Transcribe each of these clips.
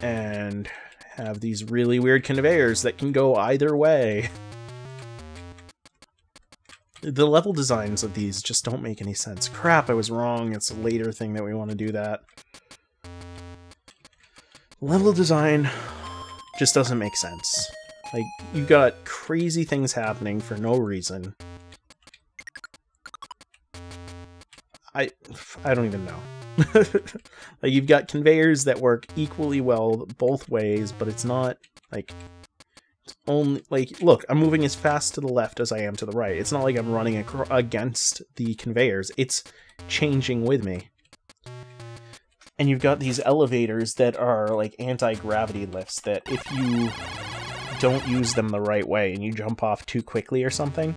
and have these really weird conveyors that can go either way. The level designs of these just don't make any sense. Crap, I was wrong. It's a later thing that we want to do that. Level design just doesn't make sense. Like, you got crazy things happening for no reason. I I don't even know. Like you've got conveyors that work equally well both ways, but it's not like it's only like look, I'm moving as fast to the left as I am to the right. It's not like I'm running against the conveyors. It's changing with me. And you've got these elevators that are like anti-gravity lifts that if you don't use them the right way and you jump off too quickly or something,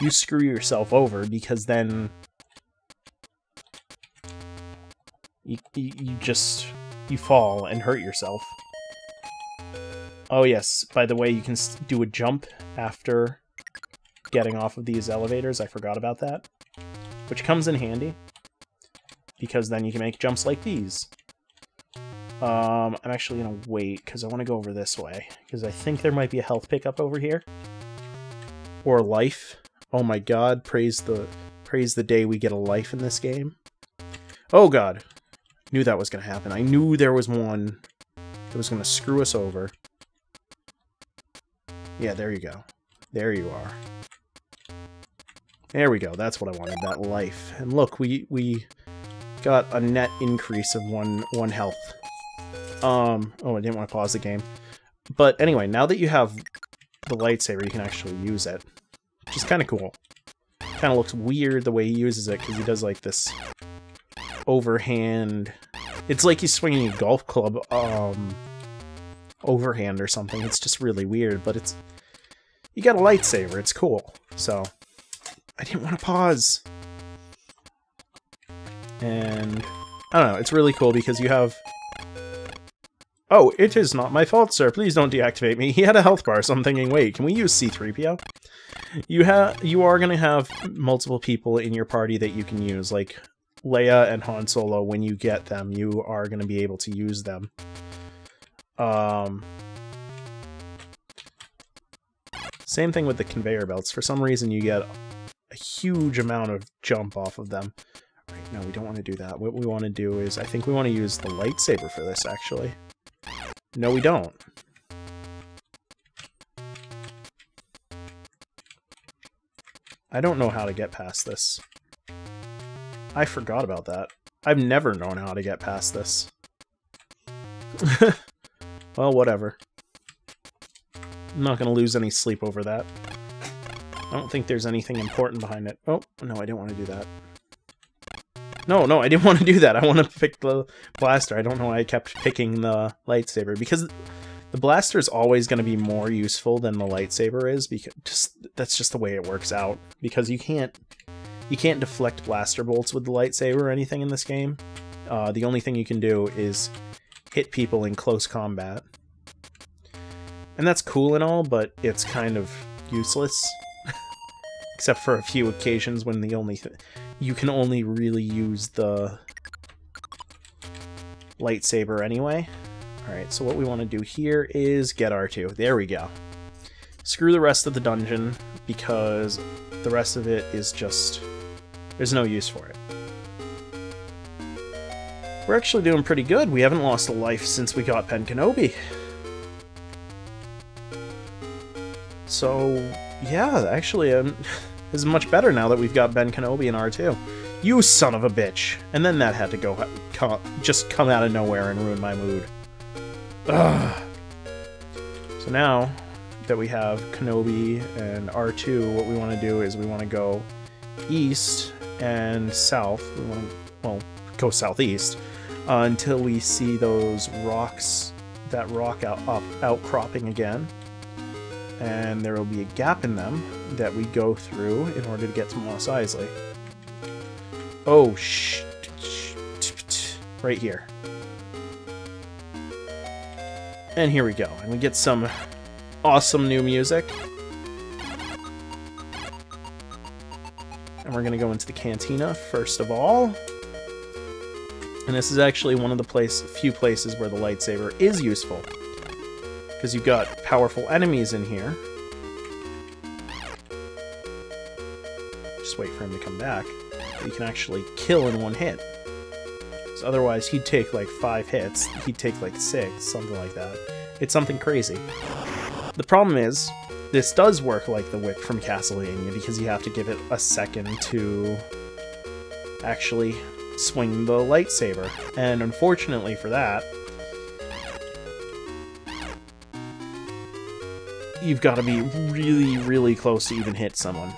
you screw yourself over because then you, you, you just you fall and hurt yourself. Oh yes, by the way, you can do a jump after getting off of these elevators. I forgot about that. Which comes in handy, because then you can make jumps like these. Um, I'm actually going to wait, because I want to go over this way, because I think there might be a health pickup over here. Or life. Oh my god, praise the praise the day we get a life in this game. Oh god, Knew that was going to happen. I knew there was one that was going to screw us over. Yeah, there you go. There you are. There we go. That's what I wanted, that life. And look, we we got a net increase of one one health. Um, oh, I didn't want to pause the game. But anyway, now that you have the lightsaber, you can actually use it. Which is kind of cool. Kind of looks weird the way he uses it, because he does like this overhand. It's like he's swinging a golf club um, overhand or something. It's just really weird, but it's... You got a lightsaber, it's cool. So, I didn't want to pause. And, I don't know, it's really cool because you have... Oh, it is not my fault, sir. Please don't deactivate me. He had a health bar, so I'm thinking, wait, can we use C-3PO? You have you are gonna have multiple people in your party that you can use, like Leia and Han Solo, when you get them, you are going to be able to use them. Um, same thing with the conveyor belts. For some reason, you get a huge amount of jump off of them. Right, no, we don't want to do that. What we want to do is, I think we want to use the lightsaber for this, actually. No, we don't. I don't know how to get past this. I forgot about that. I've never known how to get past this. well, whatever. I'm not going to lose any sleep over that. I don't think there's anything important behind it. Oh, no, I didn't want to do that. No, no, I didn't want to do that. I want to pick the blaster. I don't know why I kept picking the lightsaber. Because the blaster is always going to be more useful than the lightsaber is. because just That's just the way it works out. Because you can't you can't deflect blaster bolts with the lightsaber or anything in this game. Uh, the only thing you can do is hit people in close combat. And that's cool and all, but it's kind of useless. Except for a few occasions when the only you can only really use the lightsaber anyway. Alright, so what we want to do here is get R2. There we go. Screw the rest of the dungeon, because the rest of it is just there's no use for it. We're actually doing pretty good. We haven't lost a life since we got Ben Kenobi. So, yeah, actually, um, much better now that we've got Ben Kenobi in R2. You son of a bitch! And then that had to go come, just come out of nowhere and ruin my mood. Ugh. So now that we have Kenobi and R2, what we want to do is we want to go east and south. We want to, well, go southeast uh, until we see those rocks, that rock out, up, outcropping again. And there will be a gap in them that we go through in order to get to Mos Eisley. Oh, sh, sh, right here. And here we go. And we get some awesome new music. And we're to go into the cantina first of all. And this is actually one of the place, few places where the lightsaber is useful. Because you've got powerful enemies in here. Just wait for him to come back. You can actually kill in one hit. So otherwise, he'd take like five hits. He'd take like six, something like that. It's something crazy. The problem is, this does work like the whip from Castlevania because you have to give it a second to actually swing the lightsaber. And unfortunately for that, you've got to be really, really close to even hit someone.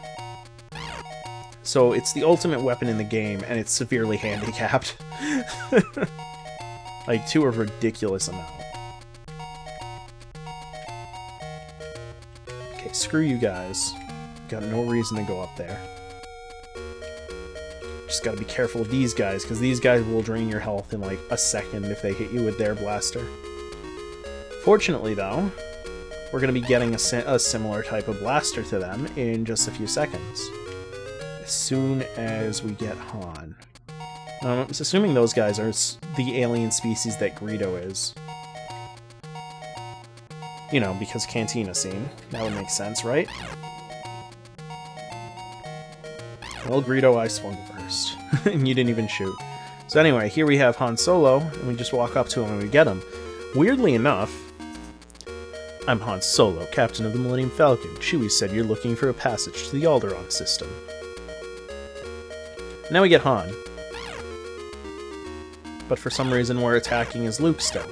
So it's the ultimate weapon in the game, and it's severely handicapped. like, to a ridiculous amount. Screw you guys. Got no reason to go up there. Just gotta be careful of these guys, because these guys will drain your health in like a second if they hit you with their blaster. Fortunately, though, we're gonna be getting a, si a similar type of blaster to them in just a few seconds. As soon as we get Han. Um, I'm assuming those guys are the alien species that Greedo is. You know, because Cantina scene. That would make sense, right? Well, Greedo, I swung first. and you didn't even shoot. So anyway, here we have Han Solo, and we just walk up to him and we get him. Weirdly enough, I'm Han Solo, captain of the Millennium Falcon. Chewie said you're looking for a passage to the Alderaan system. Now we get Han. But for some reason we're attacking as Luke still.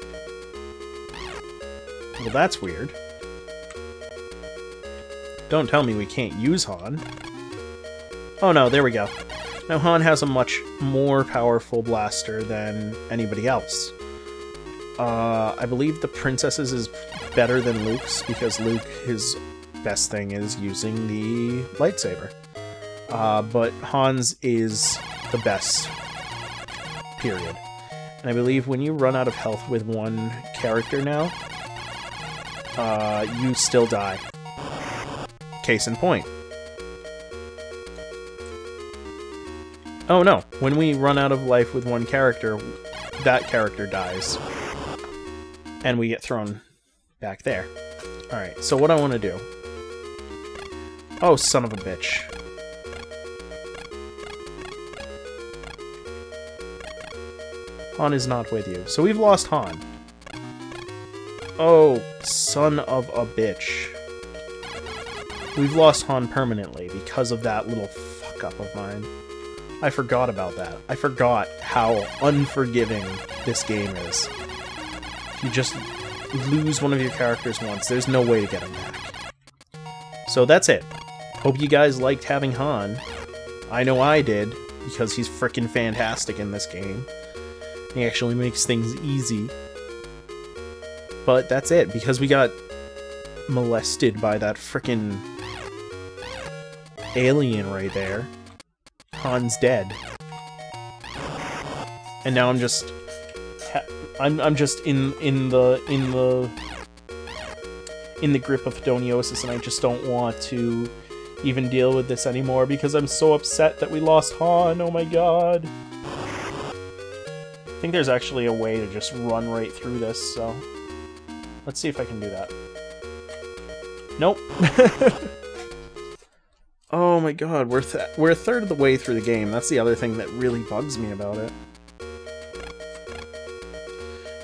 Well, that's weird. Don't tell me we can't use Han. Oh no, there we go. Now Han has a much more powerful blaster than anybody else. Uh, I believe the Princess's is better than Luke's because Luke, his best thing is using the lightsaber. Uh, but Han's is the best. Period. And I believe when you run out of health with one character now, uh, you still die. Case in point. Oh no, when we run out of life with one character, that character dies. And we get thrown back there. Alright, so what I want to do... Oh, son of a bitch. Han is not with you. So we've lost Han. Oh, son of a bitch. We've lost Han permanently because of that little fuck-up of mine. I forgot about that. I forgot how unforgiving this game is. You just lose one of your characters once, there's no way to get him back. So that's it. Hope you guys liked having Han. I know I did, because he's freaking fantastic in this game. He actually makes things easy. But that's it, because we got molested by that freaking alien right there. Han's dead. And now I'm just I'm I'm just in in the in the in the grip of hedoniosis and I just don't want to even deal with this anymore because I'm so upset that we lost Han. Oh my god. I think there's actually a way to just run right through this, so let's see if I can do that. Nope. Oh my god, we're th we're a third of the way through the game. That's the other thing that really bugs me about it.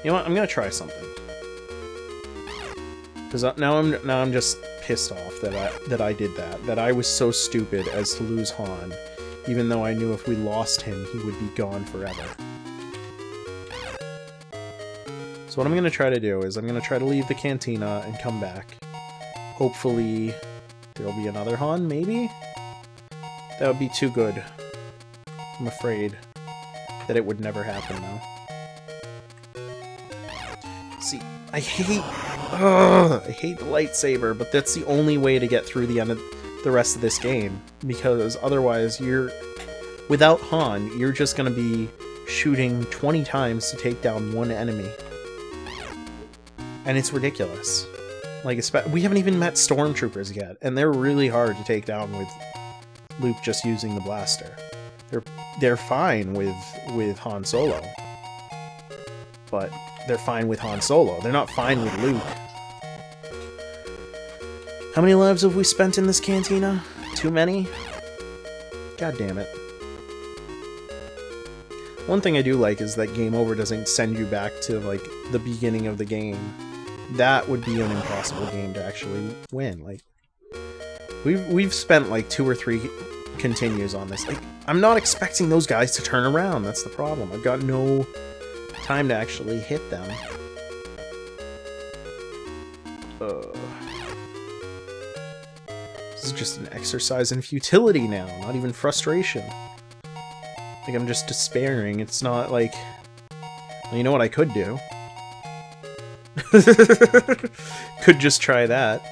You know what? I'm gonna try something. Because now I'm now I'm just pissed off that I that I did that. That I was so stupid as to lose Han, even though I knew if we lost him, he would be gone forever. So what I'm gonna try to do is I'm gonna try to leave the cantina and come back. Hopefully There'll be another Han, maybe? That would be too good. I'm afraid that it would never happen though. See, I hate... Ugh, I hate the lightsaber, but that's the only way to get through the end of the rest of this game. Because otherwise, you're... Without Han, you're just gonna be shooting 20 times to take down one enemy. And it's ridiculous. Like, we haven't even met stormtroopers yet, and they're really hard to take down with Luke just using the blaster. They're they're fine with with Han Solo, but they're fine with Han Solo. They're not fine with Luke. How many lives have we spent in this cantina? Too many? God damn it. One thing I do like is that Game Over doesn't send you back to, like, the beginning of the game. That would be an impossible game to actually win. Like, we've, we've spent, like, two or three continues on this. Like, I'm not expecting those guys to turn around. That's the problem. I've got no time to actually hit them. Uh... This is just an exercise in futility now, not even frustration. Like, I'm just despairing. It's not like... Well, you know what I could do? could just try that.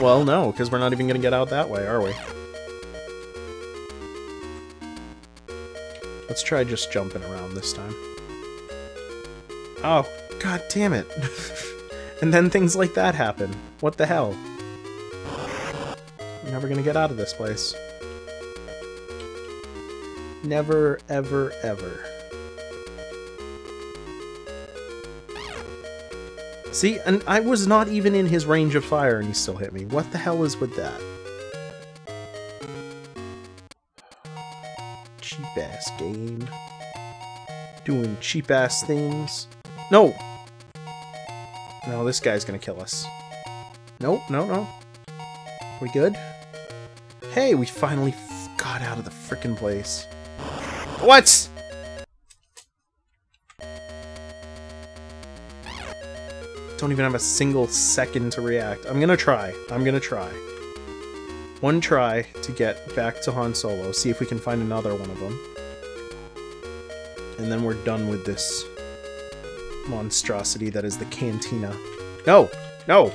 Well, no, because we're not even going to get out that way, are we? Let's try just jumping around this time. Oh, god damn it. and then things like that happen. What the hell? We're never gonna get out of this place. Never, ever, ever. See, and I was not even in his range of fire and he still hit me. What the hell is with that? Cheap-ass game. Doing cheap-ass things. No! No, this guy's gonna kill us. Nope, no, no. We good? Hey, we finally got out of the frickin' place. What? Don't even have a single second to react. I'm gonna try. I'm gonna try. One try to get back to Han Solo, see if we can find another one of them. And then we're done with this monstrosity that is the Cantina. No! No!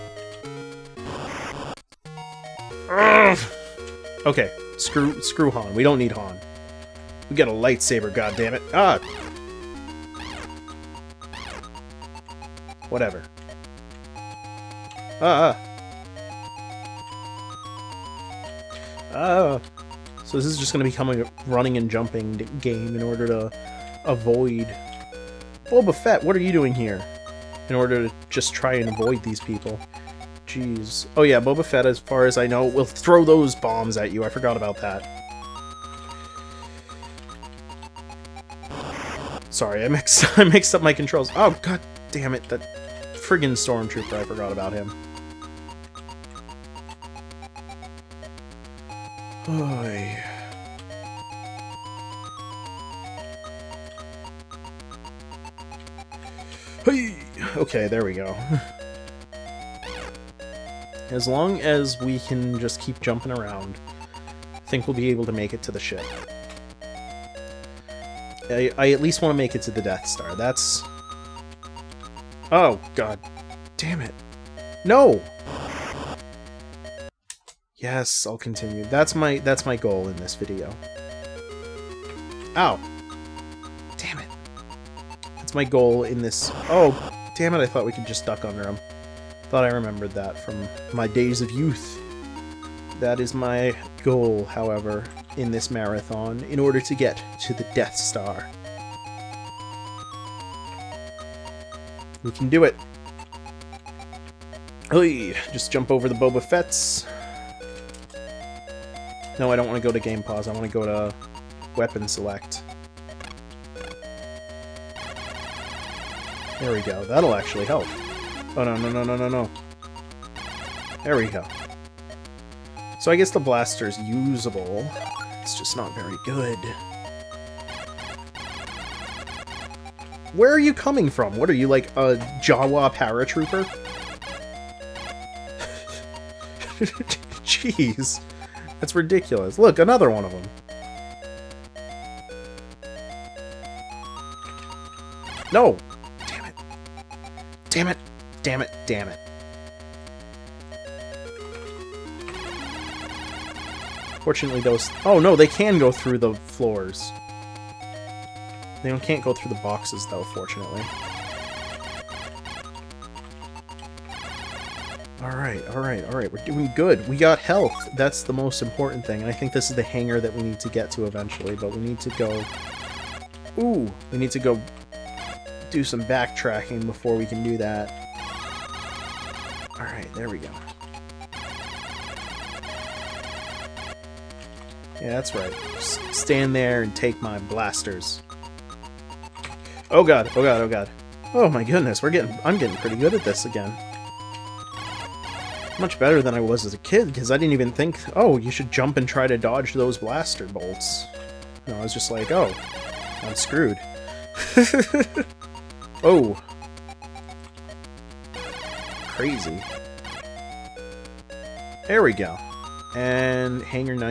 Ugh. Okay, screw screw Han. We don't need Han. We got a lightsaber, goddammit. Ah! Whatever. Ah! Ah! So this is just going to become a running and jumping game in order to avoid... Boba Fett, what are you doing here? In order to just try and avoid these people. Jeez. Oh yeah, Boba Fett, as far as I know, will throw those bombs at you. I forgot about that. Sorry, I mixed I mixed up my controls. Oh god damn it, that friggin' stormtrooper, I forgot about him. Oy. Hey! Okay, there we go. As long as we can just keep jumping around, I think we'll be able to make it to the ship. I, I at least want to make it to the Death Star. That's... Oh, god. Damn it. No! Yes, I'll continue. That's my that's my goal in this video. Ow. Damn it. That's my goal in this... Oh, damn it, I thought we could just duck under him. Thought I remembered that from my days of youth. That is my goal, however, in this marathon, in order to get to the Death Star. We can do it. Hey, just jump over the Boba Fett's. No, I don't want to go to game pause. I want to go to weapon select. There we go. That'll actually help. Oh, no, no, no, no, no, no. There we go. So I guess the blaster's usable. It's just not very good. Where are you coming from? What are you, like, a Jawa paratrooper? Jeez. That's ridiculous. Look, another one of them. No! Damn it. Damn it. Damn it, damn it. Fortunately, those... Oh, no, they can go through the floors. They can't go through the boxes, though, fortunately. Alright, alright, alright. We're doing good. We got health. That's the most important thing. And I think this is the hangar that we need to get to eventually, but we need to go... Ooh, we need to go do some backtracking before we can do that. Alright, there we go. Yeah, that's right. Stand there and take my blasters. Oh god, oh god, oh god. Oh my goodness, we're getting I'm getting pretty good at this again. Much better than I was as a kid, because I didn't even think, oh, you should jump and try to dodge those blaster bolts. No, I was just like, oh, I'm screwed. oh. Crazy. There we go. And Hangar 9.